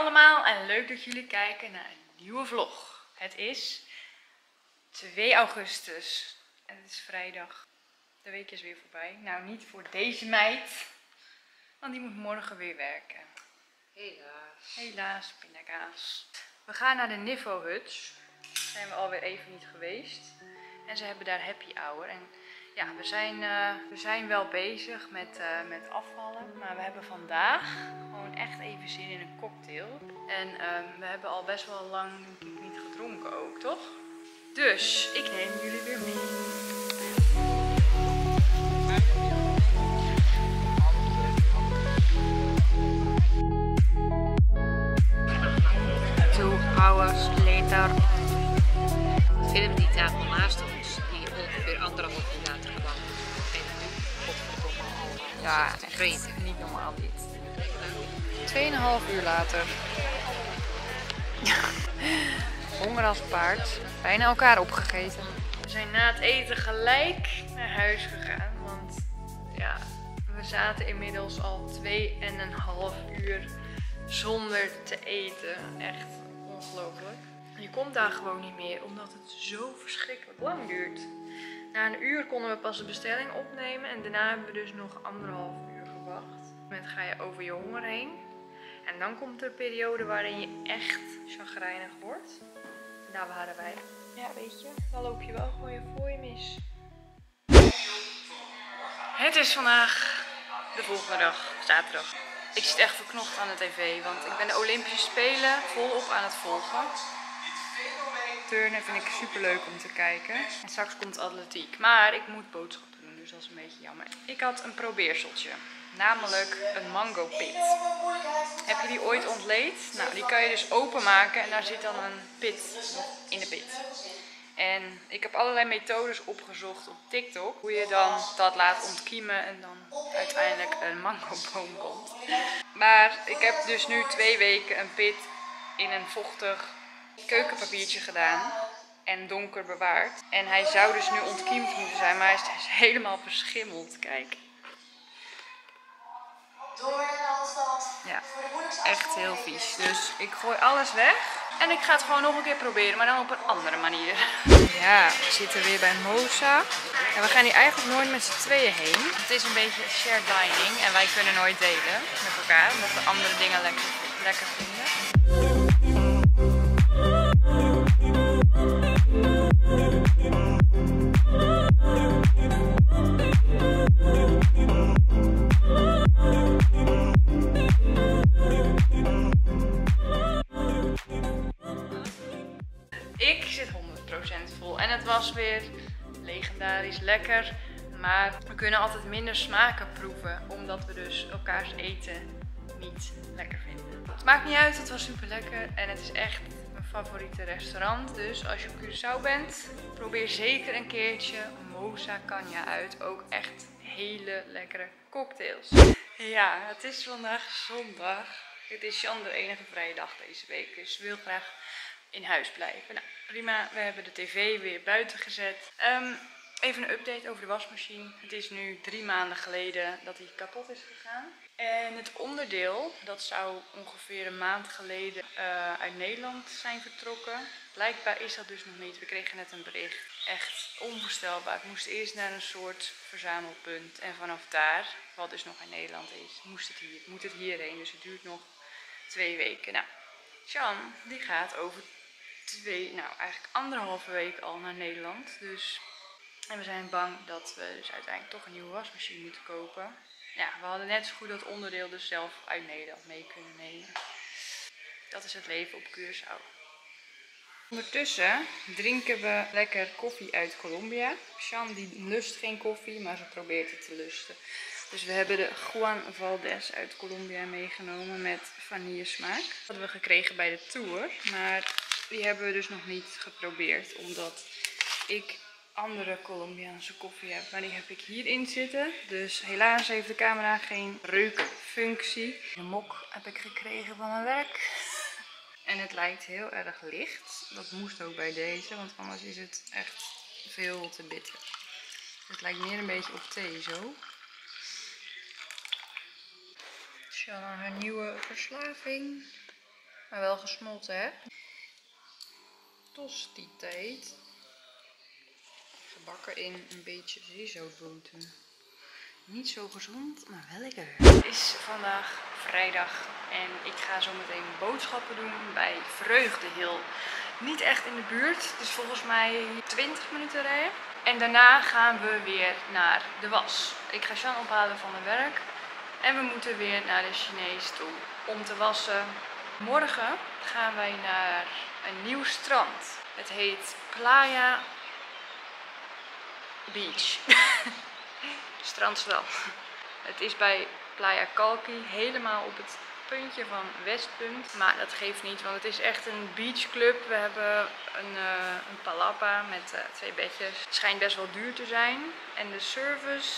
allemaal en leuk dat jullie kijken naar een nieuwe vlog. Het is 2 augustus en het is vrijdag. De week is weer voorbij. Nou, niet voor deze meid, want die moet morgen weer werken. Helaas. Helaas, pindakaas. We gaan naar de Nivo Huts. Daar zijn we alweer even niet geweest. En ze hebben daar happy hour. En ja, we zijn, eh, we zijn wel bezig met, eh, met afvallen. Maar we hebben vandaag echt even zin in een cocktail. En ehm, we hebben al best wel lang denk ik, niet gedronken ook, toch? Dus ik neem jullie weer mee. Two hours later. Film die tafel naast ons, die ongeveer anderhalf uur later kwam. En nu, godverdomme allemaal. Ja, echt niet normaal dit. Tweeënhalf uur later. Honger als paard. Bijna elkaar opgegeten. We zijn na het eten gelijk naar huis gegaan. Want ja, we zaten inmiddels al twee en een half uur zonder te eten. Echt ongelooflijk. Je komt daar gewoon niet meer, omdat het zo verschrikkelijk lang duurt. Na een uur konden we pas de bestelling opnemen en daarna hebben we dus nog anderhalf uur gewacht. Moment ga je over je honger heen. En dan komt er een periode waarin je echt chagrijnig wordt. En daar waren wij. Ja, weet je, dan loop je wel gewoon je voor je mis. Het is vandaag de volgende dag, zaterdag. Ik zit echt verknocht aan de tv, want ik ben de Olympische Spelen volop aan het volgen. Turnen vind ik super leuk om te kijken. En straks komt atletiek. Maar ik moet boodschappen doen, dus dat is een beetje jammer. Ik had een probeerseltje. Namelijk een mango pit. Heb je die ooit ontleed? Nou, die kan je dus openmaken en daar zit dan een pit in de pit. En ik heb allerlei methodes opgezocht op TikTok. Hoe je dan dat laat ontkiemen en dan uiteindelijk een mangoboom komt. Maar ik heb dus nu twee weken een pit in een vochtig keukenpapiertje gedaan. En donker bewaard. En hij zou dus nu ontkiemd moeten zijn, maar hij is, hij is helemaal beschimmeld. Kijk. Ja, echt heel vies. Dus ik gooi alles weg. En ik ga het gewoon nog een keer proberen, maar dan op een andere manier. Ja, we zitten weer bij Mosa. En we gaan hier eigenlijk nooit met z'n tweeën heen. Het is een beetje shared dining en wij kunnen nooit delen met elkaar, omdat we andere dingen lekker, lekker vinden. Kunnen altijd minder smaken proeven. Omdat we dus elkaars eten niet lekker vinden. Het maakt niet uit, het was super lekker. En het is echt mijn favoriete restaurant. Dus als je op Curaçao bent, probeer zeker een keertje Mosa Canja uit. Ook echt hele lekkere cocktails. Ja, het is vandaag zondag. Het is Jan de enige vrije dag deze week. Dus wil graag in huis blijven. Nou, prima. We hebben de tv weer buiten gezet. Ehm, even een update over de wasmachine. Het is nu drie maanden geleden dat hij kapot is gegaan. En het onderdeel, dat zou ongeveer een maand geleden eh, uit Nederland zijn vertrokken. Blijkbaar is dat dus nog niet. We kregen net een bericht. Echt onvoorstelbaar. Ik moest eerst naar een soort verzamelpunt. En vanaf daar, wat dus nog in Nederland is, moest het hier, moet het hierheen. Dus het duurt nog twee weken. Nou, Sean, die gaat over twee, nou eigenlijk anderhalve week al naar Nederland. Dus, en we zijn bang dat we dus uiteindelijk toch een nieuwe wasmachine moeten kopen. Ja, we hadden net zo goed dat onderdeel dus zelf uit Nederland mee kunnen nemen. Dat is het leven op Curaçao. Ondertussen drinken we lekker koffie uit Colombia. Sean die lust geen koffie, maar ze probeert het te lusten. Dus we hebben de Juan Valdez uit Colombia meegenomen met vanillesmaak. Dat hadden we gekregen bij de tour, maar die hebben we dus nog niet geprobeerd. Omdat ik andere Colombiaanse koffie heb, maar die heb ik hierin zitten. Dus helaas heeft de camera geen reukfunctie. De mok heb ik gekregen van mijn werk. En het lijkt heel erg licht. Dat moest ook bij deze, want anders is het echt veel te bitter. Het lijkt meer een beetje op thee zo. Shanna haar nieuwe verslaving. Maar wel gesmolten, hè? Tosti tijd. In een beetje zeezoutboter. Niet zo gezond, maar wel lekker. Het is vandaag vrijdag en ik ga zo meteen boodschappen doen bij Vreugdehil. Niet echt in de buurt, is volgens mij 20 minuten rijden. En daarna gaan we weer naar de was. Ik ga Jean ophalen van mijn werk. En we moeten weer naar de Chinees toe om te wassen. Morgen gaan wij naar een nieuw strand. Het heet Playa Beach. Strandswel. Het is bij Playa Kalki helemaal op het puntje van Westpunt. Maar dat geeft niet, want het is echt een beachclub. We hebben een, uh, een palapa met uh, twee bedjes. Het schijnt best wel duur te zijn. En de service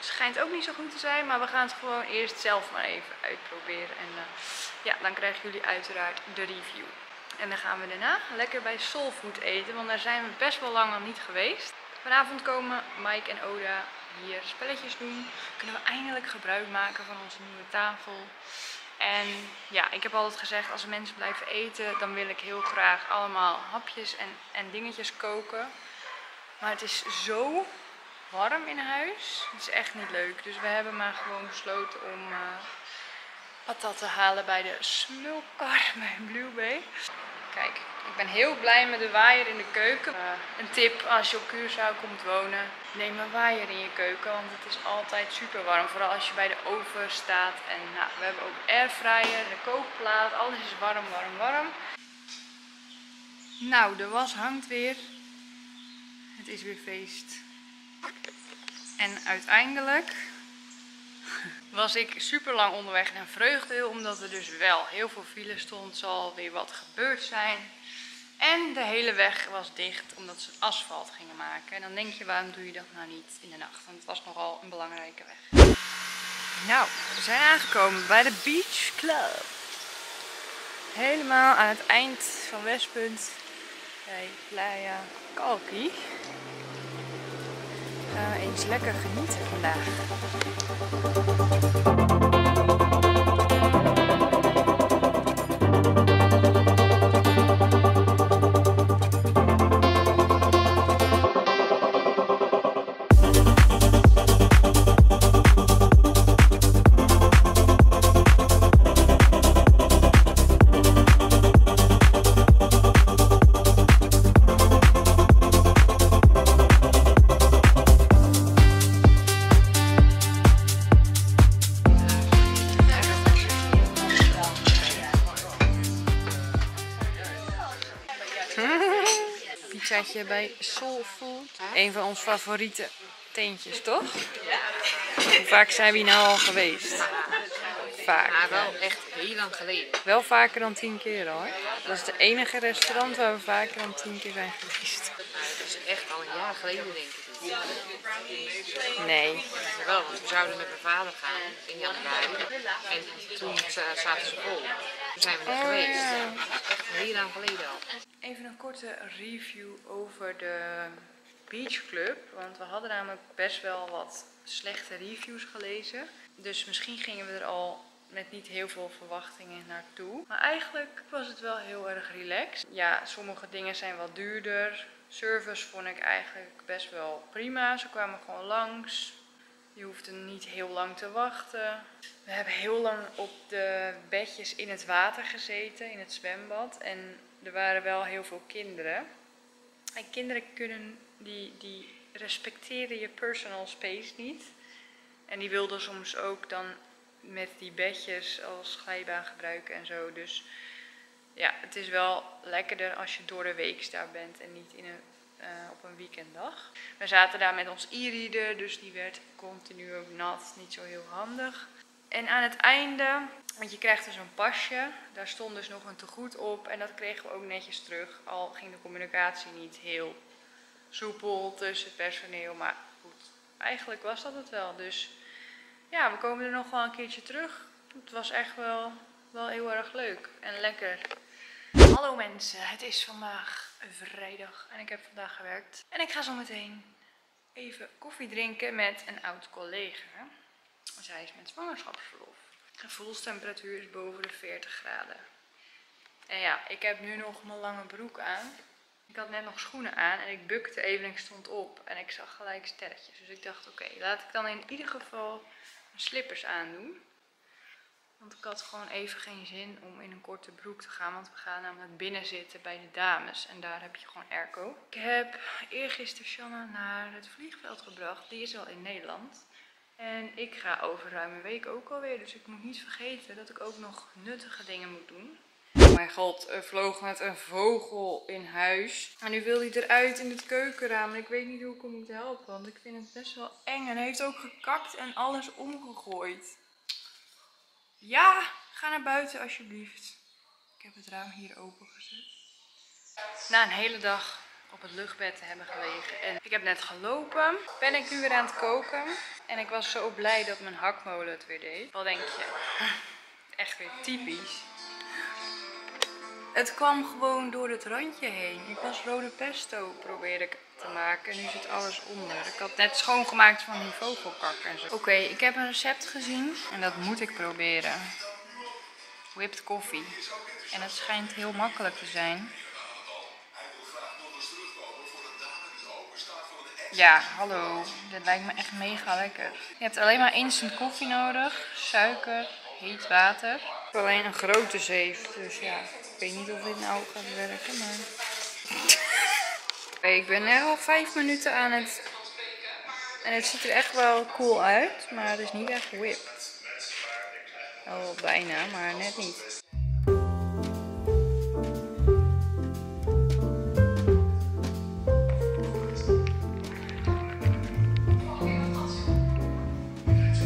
schijnt ook niet zo goed te zijn. Maar we gaan het gewoon eerst zelf maar even uitproberen. En uh, ja, dan krijgen jullie uiteraard de review. En dan gaan we daarna lekker bij Soulfood eten, want daar zijn we best wel lang nog niet geweest. Vanavond komen Mike en Oda hier spelletjes doen. Kunnen we eindelijk gebruik maken van onze nieuwe tafel. En ja, ik heb altijd gezegd, als mensen blijven eten, dan wil ik heel graag allemaal hapjes en, en dingetjes koken. Maar het is zo warm in huis. Het is echt niet leuk. Dus we hebben maar gewoon besloten om uh, patat te halen bij de smulkar bij Blue Bay. Kijk, ik ben heel blij met de waaier in de keuken. Uh, een tip als je op Curaçao komt wonen, neem een waaier in je keuken, want het is altijd super warm. Vooral als je bij de oven staat. En nou, we hebben ook airfryer, de kookplaat, alles is warm, warm, warm. Nou, de was hangt weer. Het is weer feest. En uiteindelijk was ik super lang onderweg naar Vreugdeel, omdat er dus wel heel veel file stond, zal weer wat gebeurd zijn. En de hele weg was dicht omdat ze asfalt gingen maken. En dan denk je, waarom doe je dat nou niet in de nacht? Want het was nogal een belangrijke weg. Nou, we zijn aangekomen bij de Beach Club. Helemaal aan het eind van Westpunt bij Playa Kalki. Gaan we eens lekker genieten vandaag. Pizzaatje bij Soul Food. Een van onze favoriete teentjes, toch? Hoe vaak zijn we hier nou al geweest? Vaak. Maar wel echt heel lang geleden. Wel vaker dan tien keer hoor. Dat is het enige restaurant waar we vaker dan tien keer zijn geweest. Dat is echt al een jaar geleden denk ik. Nee. Wel, want we zouden met mijn vader gaan in januari. En toen zaten ze vol. Toen zijn we niet Oh, geweest. ja. Dat is echt heel lang geleden al. Even een korte review over de Beach Club. Want we hadden namelijk best wel wat slechte reviews gelezen. Dus misschien gingen we er al met niet heel veel verwachtingen naartoe. Maar eigenlijk was het wel heel erg relaxed. Ja, sommige dingen zijn wat duurder. Service vond ik eigenlijk best wel prima. Ze kwamen gewoon langs. Je hoefde niet heel lang te wachten. We hebben heel lang op de bedjes in het water gezeten, in het zwembad. En er waren wel heel veel kinderen. En kinderen kunnen, die, die respecteren je personal space niet. En die wilden soms ook dan met die bedjes als glijbaan gebruiken en zo. Dus ja, het is wel lekkerder als je door de week daar bent en niet in een, eh, op een weekenddag. We zaten daar met ons e-reader, dus die werd continu ook nat. Niet zo heel handig. En aan het einde, want je krijgt dus een pasje, daar stond dus nog een tegoed op en dat kregen we ook netjes terug. Al ging de communicatie niet heel soepel tussen het personeel, maar goed, eigenlijk was dat het wel. Dus ja, we komen er nog wel een keertje terug. Het was echt wel, wel heel erg leuk en lekker. Hallo mensen, het is vandaag vrijdag en ik heb vandaag gewerkt. En ik ga zo meteen even koffie drinken met een oud collega. Zij is met zwangerschapsverlof. Gevoelstemperatuur is boven de 40 graden. En ja, ik heb nu nog mijn lange broek aan. Ik had net nog schoenen aan en ik bukte even en ik stond op. En ik zag gelijk sterretjes. Dus ik dacht, oké, laat ik dan in ieder geval mijn slippers aandoen. Want ik had gewoon even geen zin om in een korte broek te gaan. Want we gaan namelijk binnen zitten bij de dames. En daar heb je gewoon airco. Ik heb eergisteren Shanna naar het vliegveld gebracht. Die is al in Nederland. En ik ga over ruim een week ook alweer. Dus ik moet niet vergeten dat ik ook nog nuttige dingen moet doen. Oh mijn god, er vloog met een vogel in huis. En nu wil hij eruit in het keukenraam. En ik weet niet hoe ik hem moet helpen. Want ik vind het best wel eng. En hij heeft ook gekakt en alles omgegooid. Ja, ga naar buiten alsjeblieft. Ik heb het raam hier open gezet. Na een hele dag op het luchtbed te hebben gelegen en ik heb net gelopen, ben ik nu weer aan het koken. En ik was zo blij dat mijn hakmolen het weer deed. Wat denk je? Echt weer typisch. Het kwam gewoon door het randje heen. Ik was rode pesto probeerde ik te maken. En nu zit alles onder. Ik had net schoongemaakt van die vogelkak en zo. Oké, ik heb een recept gezien. En dat moet ik proberen. Whipped koffie. En het schijnt heel makkelijk te zijn. Ja, hallo. Dit lijkt me echt mega lekker. Je hebt alleen maar instant koffie nodig. Suiker, heet water. Alleen een grote zeef. Dus ja, weet niet of dit nou gaat werken. Maar... ik ben er al vijf minuten aan het... En het ziet er echt wel cool uit. Maar het is niet echt whipped. Al bijna, maar net niet.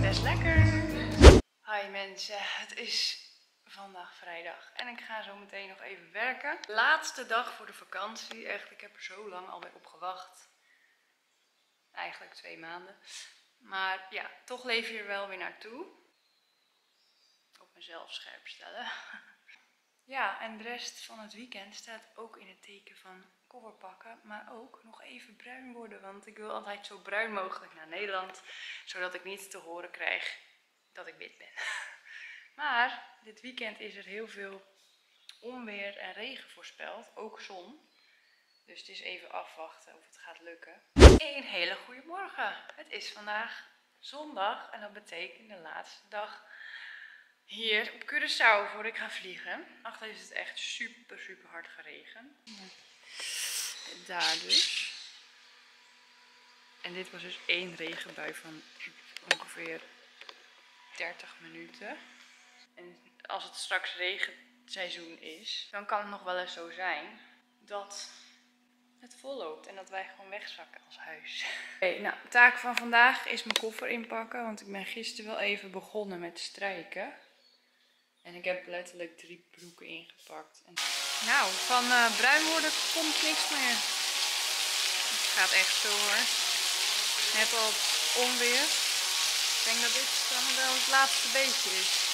Best lekker. Hi mensen, het is vandaag vrijdag en ik ga zo meteen nog even werken. Laatste dag voor de vakantie. Echt, ik heb er zo lang alweer op gewacht. Eigenlijk twee maanden. Maar ja, toch leef je er wel weer naartoe. Op mezelf scherp stellen. Ja, en de rest van het weekend staat ook in het teken van koffer pakken, maar ook nog even bruin worden. Want ik wil altijd zo bruin mogelijk naar Nederland, zodat ik niet te horen krijg dat ik wit ben. Maar dit weekend is er heel veel onweer en regen voorspeld, ook zon. Dus het is even afwachten of het gaat lukken. Een hele goede morgen. Het is vandaag zondag en dat betekent de laatste dag hier op Curaçao voor ik ga vliegen. Vannacht heeft het echt super super hard geregend. Daar dus. En dit was dus één regenbui van ongeveer 30 minuten. En als het straks regenseizoen is, dan kan het nog wel eens zo zijn dat het volloopt en dat wij gewoon wegzakken als huis. Oké, nou, de taak van vandaag is mijn koffer inpakken, want ik ben gisteren wel even begonnen met strijken. En ik heb letterlijk drie broeken ingepakt. En... Nou, van uh, bruin worden komt niks meer. Het gaat echt zo hoor. Net al onweer. Ik denk dat dit dan wel het laatste beetje is.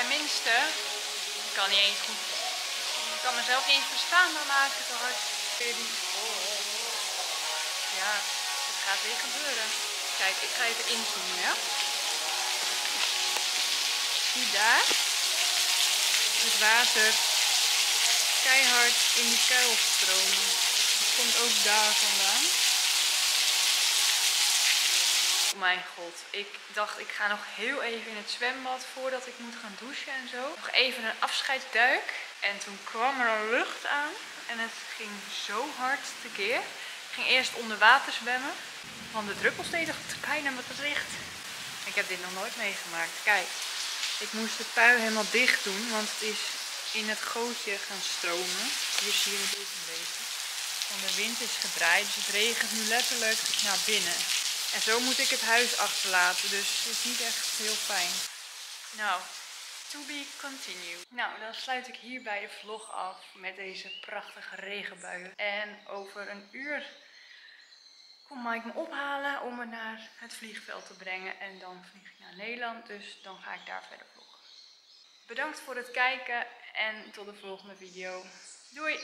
Tenminste, ik kan niet eens goed. Ik kan mezelf niet eens verstaan, dan maak ik het al hard. Ja, het gaat weer gebeuren. Kijk, ik ga even inzoomen, ja. Zie daar? Het water keihard in die kuil stromen. Het komt ook daar vandaan. Oh mijn god, ik dacht ik ga nog heel even in het zwembad voordat ik moet gaan douchen en zo. Nog even een afscheidsduik. En toen kwam er een lucht aan en het ging zo hard tekeer. Ik ging eerst onder water zwemmen, want de druppels deden bijna mijn gezicht. Ik heb dit nog nooit meegemaakt. Kijk, ik moest de pui helemaal dicht doen, want het is in het gootje gaan stromen. Hier zie je het een beetje. Want de wind is gedraaid, dus het regent nu letterlijk naar binnen. En zo moet ik het huis achterlaten, dus het is niet echt heel fijn. Nou, to be continued. Nou, dan sluit ik hierbij de vlog af met deze prachtige regenbuien. En over een uur komt Mike me ophalen om me naar het vliegveld te brengen. En dan vlieg ik naar Nederland, dus dan ga ik daar verder vloggen. Bedankt voor het kijken en tot de volgende video. Doei!